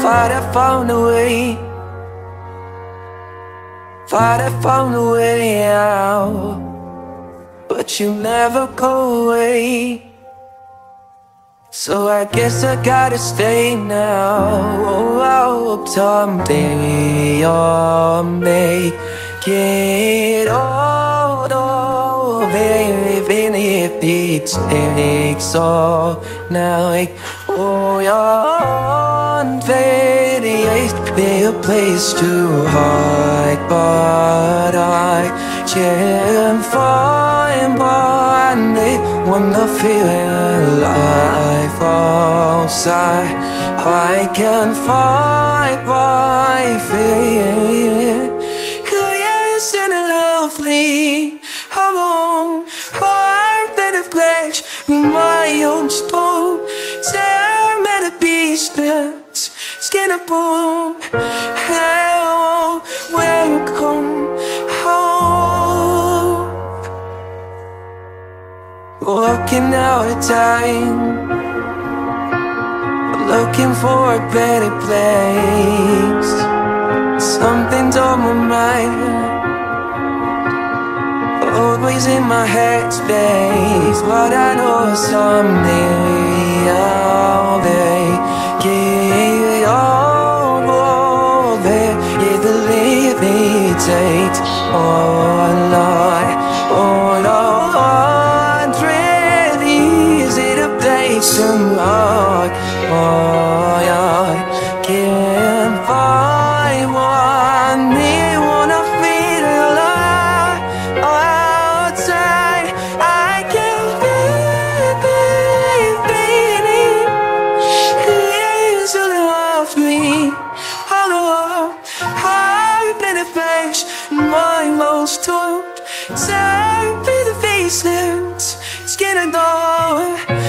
Thought I found a way. Thought I found a way out. But you never go away. So I guess I gotta stay now. Oh, I hope someday you'll make it all. Oh, even if it takes all night. Oh, you're unfading. Be a place to hide, but I can't find one day when the feeling life outside. I can find my fear. Yes, and lovely. Skin of bone. Hello, welcome home. Walking out of time. Looking for a better place. Something's on my mind. Always in my head space. But I know someday living takes all night. All hundred is it a place to mark? Face, my most told. Say, be the faceless, skin and door.